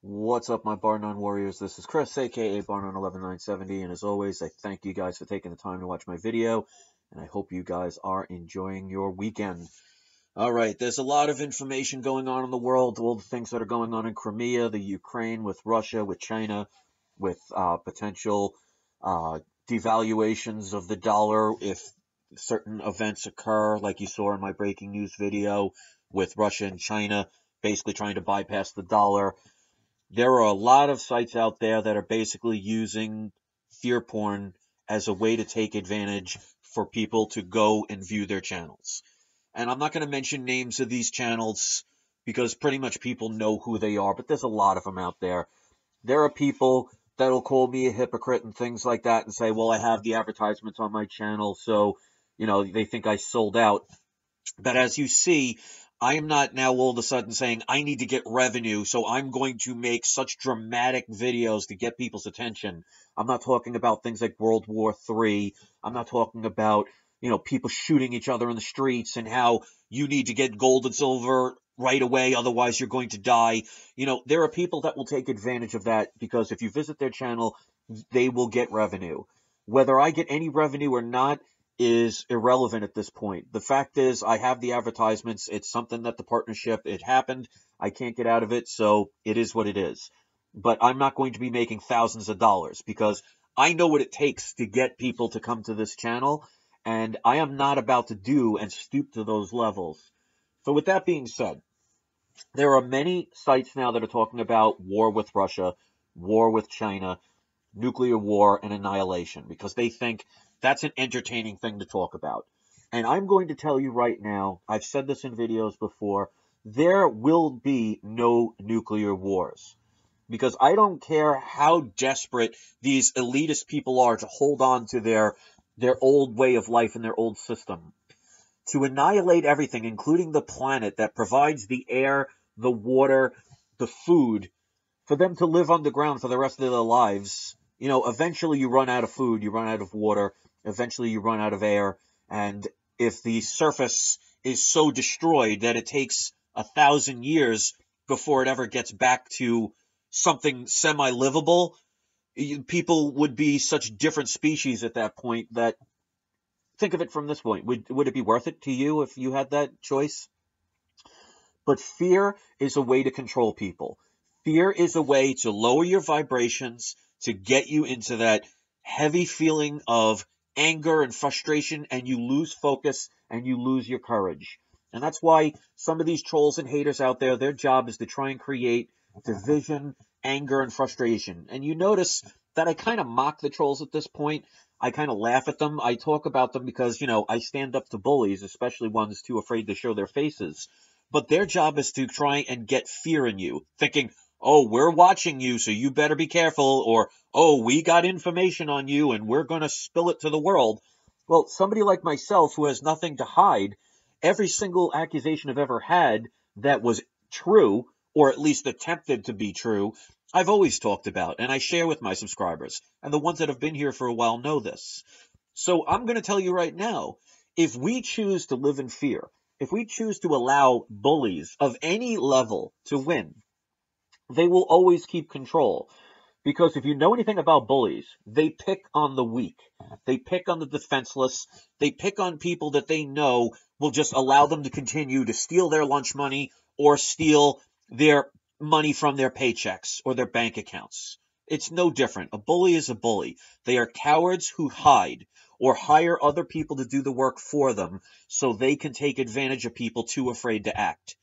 What's up, my Bar None Warriors? This is Chris, aka Bar None 11970, and as always, I thank you guys for taking the time to watch my video, and I hope you guys are enjoying your weekend. All right, there's a lot of information going on in the world, all the things that are going on in Crimea, the Ukraine, with Russia, with China, with uh, potential uh, devaluations of the dollar if certain events occur, like you saw in my breaking news video with Russia and China basically trying to bypass the dollar there are a lot of sites out there that are basically using fear porn as a way to take advantage for people to go and view their channels. And I'm not going to mention names of these channels because pretty much people know who they are, but there's a lot of them out there. There are people that'll call me a hypocrite and things like that and say, well, I have the advertisements on my channel, so, you know, they think I sold out. But as you see, I am not now all of a sudden saying I need to get revenue, so I'm going to make such dramatic videos to get people's attention. I'm not talking about things like World War III. I'm not talking about, you know, people shooting each other in the streets and how you need to get gold and silver right away, otherwise you're going to die. You know, there are people that will take advantage of that because if you visit their channel, they will get revenue. Whether I get any revenue or not, is irrelevant at this point. The fact is, I have the advertisements. It's something that the partnership, it happened. I can't get out of it, so it is what it is. But I'm not going to be making thousands of dollars because I know what it takes to get people to come to this channel, and I am not about to do and stoop to those levels. So with that being said, there are many sites now that are talking about war with Russia, war with China, nuclear war, and annihilation because they think that's an entertaining thing to talk about. And I'm going to tell you right now, I've said this in videos before, there will be no nuclear wars. Because I don't care how desperate these elitist people are to hold on to their, their old way of life and their old system. To annihilate everything, including the planet that provides the air, the water, the food, for them to live underground for the rest of their lives, you know, eventually you run out of food, you run out of water, eventually you run out of air, and if the surface is so destroyed that it takes a thousand years before it ever gets back to something semi-livable, people would be such different species at that point that think of it from this point. Would would it be worth it to you if you had that choice? But fear is a way to control people. Fear is a way to lower your vibrations, to get you into that heavy feeling of anger and frustration and you lose focus and you lose your courage. And that's why some of these trolls and haters out there, their job is to try and create division, anger, and frustration. And you notice that I kind of mock the trolls at this point. I kind of laugh at them. I talk about them because, you know, I stand up to bullies, especially ones too afraid to show their faces. But their job is to try and get fear in you, thinking, oh, we're watching you, so you better be careful, or, oh, we got information on you and we're going to spill it to the world. Well, somebody like myself who has nothing to hide, every single accusation I've ever had that was true, or at least attempted to be true, I've always talked about and I share with my subscribers. And the ones that have been here for a while know this. So I'm going to tell you right now, if we choose to live in fear, if we choose to allow bullies of any level to win, they will always keep control. Because if you know anything about bullies, they pick on the weak. They pick on the defenseless. They pick on people that they know will just allow them to continue to steal their lunch money or steal their money from their paychecks or their bank accounts. It's no different. A bully is a bully. They are cowards who hide or hire other people to do the work for them so they can take advantage of people too afraid to act.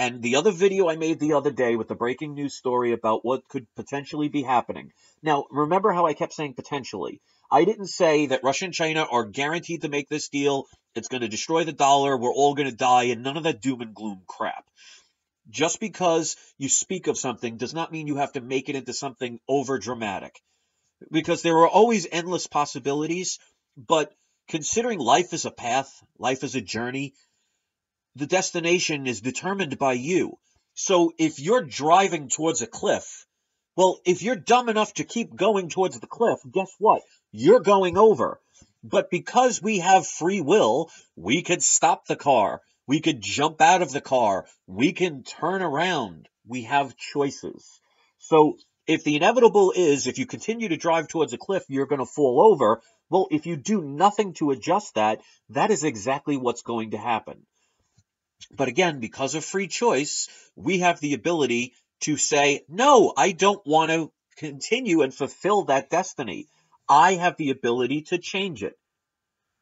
And the other video I made the other day with the breaking news story about what could potentially be happening. Now, remember how I kept saying potentially. I didn't say that Russia and China are guaranteed to make this deal. It's going to destroy the dollar. We're all going to die and none of that doom and gloom crap. Just because you speak of something does not mean you have to make it into something over dramatic. Because there are always endless possibilities, but considering life is a path, life is a journey, the destination is determined by you. So if you're driving towards a cliff, well, if you're dumb enough to keep going towards the cliff, guess what? You're going over. But because we have free will, we could stop the car. We could jump out of the car. We can turn around. We have choices. So if the inevitable is if you continue to drive towards a cliff, you're going to fall over, well, if you do nothing to adjust that, that is exactly what's going to happen. But again, because of free choice, we have the ability to say, no, I don't want to continue and fulfill that destiny. I have the ability to change it.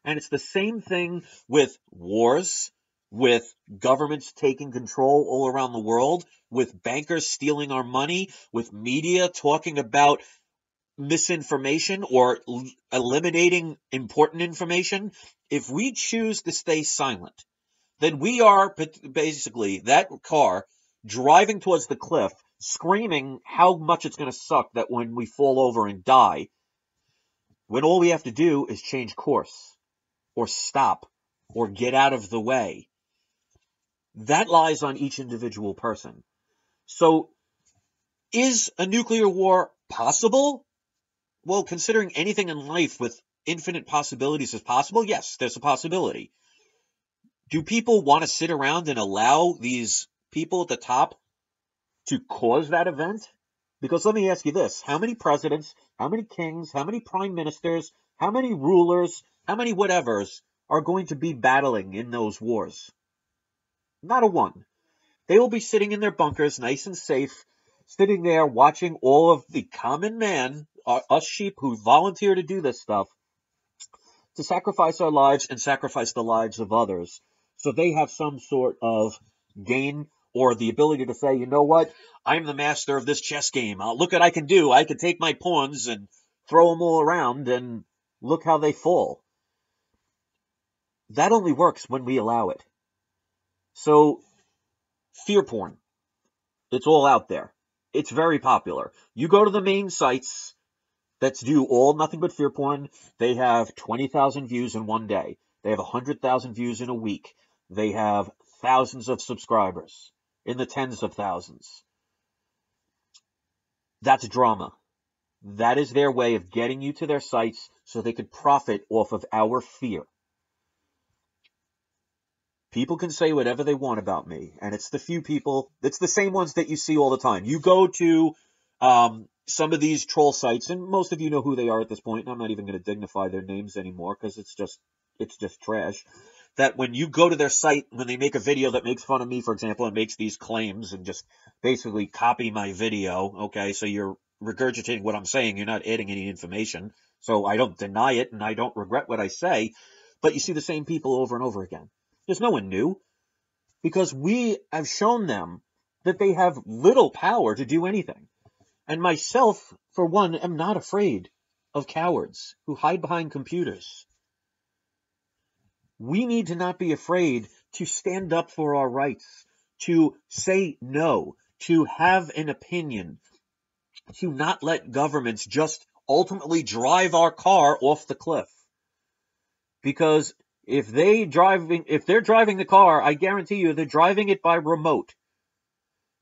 And it's the same thing with wars, with governments taking control all around the world, with bankers stealing our money, with media talking about misinformation or eliminating important information. If we choose to stay silent, then we are basically that car driving towards the cliff, screaming how much it's going to suck that when we fall over and die, when all we have to do is change course or stop or get out of the way. That lies on each individual person. So, is a nuclear war possible? Well, considering anything in life with infinite possibilities is possible, yes, there's a possibility. Do people want to sit around and allow these people at the top to cause that event? Because let me ask you this how many presidents, how many kings, how many prime ministers, how many rulers, how many whatevers are going to be battling in those wars? Not a one. They will be sitting in their bunkers, nice and safe, sitting there watching all of the common man, uh, us sheep who volunteer to do this stuff, to sacrifice our lives and sacrifice the lives of others. So they have some sort of gain or the ability to say, you know what, I'm the master of this chess game. Uh, look what I can do. I can take my pawns and throw them all around and look how they fall. That only works when we allow it. So, fear porn. It's all out there. It's very popular. You go to the main sites that do all nothing but fear porn. They have 20,000 views in one day. They have 100,000 views in a week. They have thousands of subscribers in the tens of thousands. That's drama. That is their way of getting you to their sites so they could profit off of our fear. People can say whatever they want about me, and it's the few people, it's the same ones that you see all the time. You go to um, some of these troll sites, and most of you know who they are at this point, and I'm not even going to dignify their names anymore because it's just it's just trash that when you go to their site, when they make a video that makes fun of me, for example, and makes these claims and just basically copy my video, okay, so you're regurgitating what I'm saying, you're not adding any information. So I don't deny it and I don't regret what I say, but you see the same people over and over again. There's no one new because we have shown them that they have little power to do anything. And myself, for one, am not afraid of cowards who hide behind computers we need to not be afraid to stand up for our rights, to say no, to have an opinion, to not let governments just ultimately drive our car off the cliff. Because if they driving if they're driving the car, I guarantee you they're driving it by remote.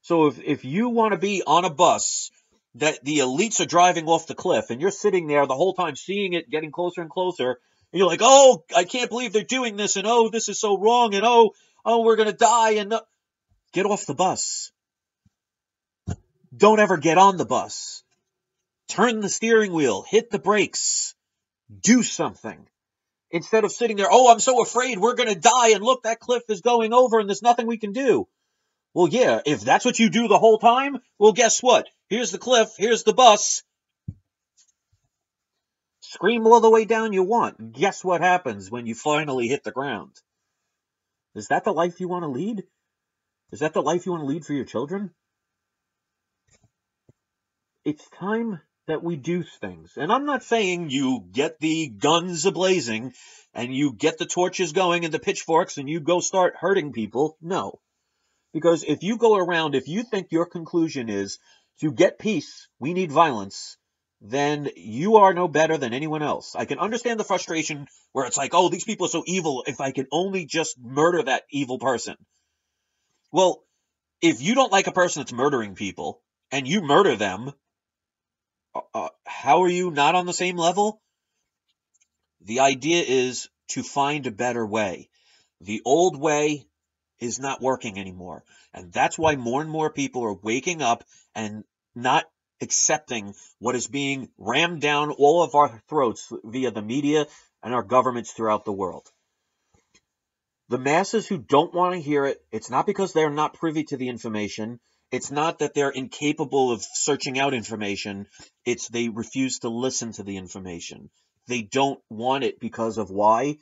So if, if you want to be on a bus that the elites are driving off the cliff and you're sitting there the whole time seeing it getting closer and closer and you're like, oh, I can't believe they're doing this, and oh, this is so wrong, and oh, oh, we're gonna die, and no. get off the bus. Don't ever get on the bus. Turn the steering wheel, hit the brakes, do something. Instead of sitting there, oh, I'm so afraid we're gonna die, and look, that cliff is going over, and there's nothing we can do. Well, yeah, if that's what you do the whole time, well, guess what? Here's the cliff, here's the bus, Scream all the way down you want. Guess what happens when you finally hit the ground? Is that the life you want to lead? Is that the life you want to lead for your children? It's time that we do things. And I'm not saying you get the guns ablazing and you get the torches going and the pitchforks and you go start hurting people. No. Because if you go around, if you think your conclusion is to get peace, we need violence, then you are no better than anyone else. I can understand the frustration where it's like, oh, these people are so evil. If I can only just murder that evil person. Well, if you don't like a person that's murdering people and you murder them, uh, uh how are you not on the same level? The idea is to find a better way. The old way is not working anymore. And that's why more and more people are waking up and not accepting what is being rammed down all of our throats via the media and our governments throughout the world. The masses who don't want to hear it, it's not because they're not privy to the information. It's not that they're incapable of searching out information. It's they refuse to listen to the information. They don't want it because of why?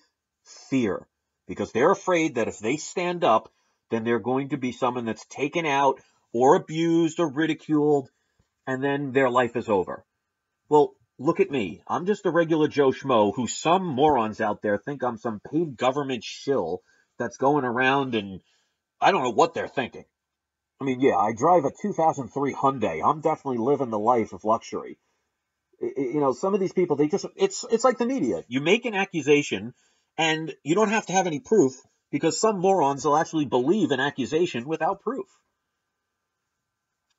Fear. Because they're afraid that if they stand up, then they're going to be someone that's taken out or abused or ridiculed, and then their life is over. Well, look at me. I'm just a regular Joe Schmo who some morons out there think I'm some paid government shill that's going around and I don't know what they're thinking. I mean, yeah, I drive a 2003 Hyundai. I'm definitely living the life of luxury. You know, some of these people, they just, it's, it's like the media. You make an accusation and you don't have to have any proof because some morons will actually believe an accusation without proof.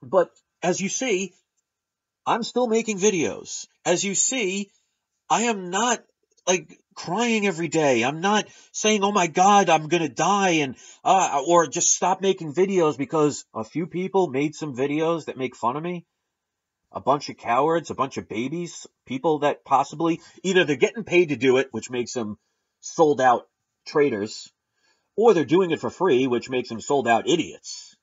But as you see, I'm still making videos. As you see, I am not like crying every day. I'm not saying, "Oh my God, I'm gonna die," and uh, or just stop making videos because a few people made some videos that make fun of me. A bunch of cowards, a bunch of babies, people that possibly either they're getting paid to do it, which makes them sold out traitors, or they're doing it for free, which makes them sold out idiots.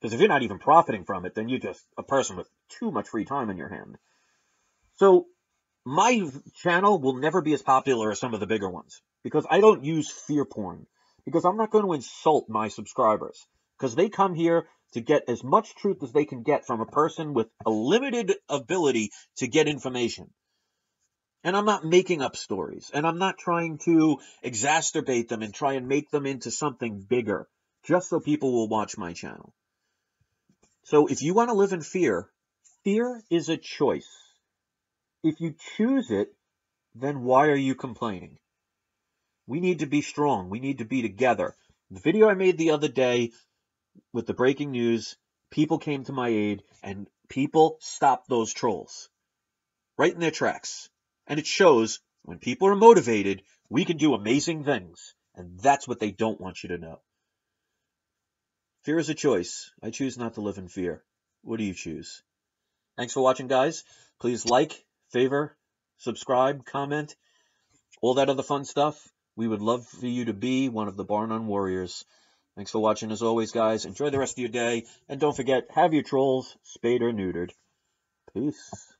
Because if you're not even profiting from it, then you're just a person with too much free time in your hand. So my channel will never be as popular as some of the bigger ones because I don't use fear porn because I'm not going to insult my subscribers because they come here to get as much truth as they can get from a person with a limited ability to get information. And I'm not making up stories and I'm not trying to exacerbate them and try and make them into something bigger just so people will watch my channel. So if you want to live in fear, fear is a choice. If you choose it, then why are you complaining? We need to be strong. We need to be together. The video I made the other day with the breaking news, people came to my aid and people stopped those trolls right in their tracks. And it shows when people are motivated, we can do amazing things. And that's what they don't want you to know. Fear is a choice. I choose not to live in fear. What do you choose? Thanks for watching, guys. Please like, favor, subscribe, comment, all that other fun stuff. We would love for you to be one of the Bar None Warriors. Thanks for watching as always, guys. Enjoy the rest of your day. And don't forget, have your trolls spayed or neutered. Peace.